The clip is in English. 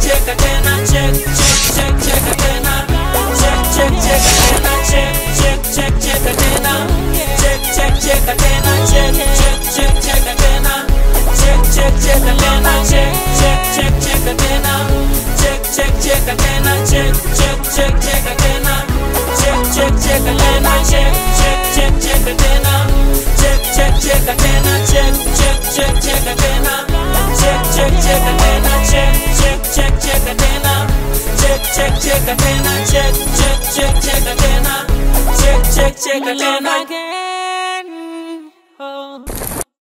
check check tena check check check check check tena check check check tena check check check check tena check check check tena check check check check tena check check check tena check check check check tena check check check tena check check check check tena check check check tena check check check check tena check check check tena check check check check tena check tena check check check tena check check check tena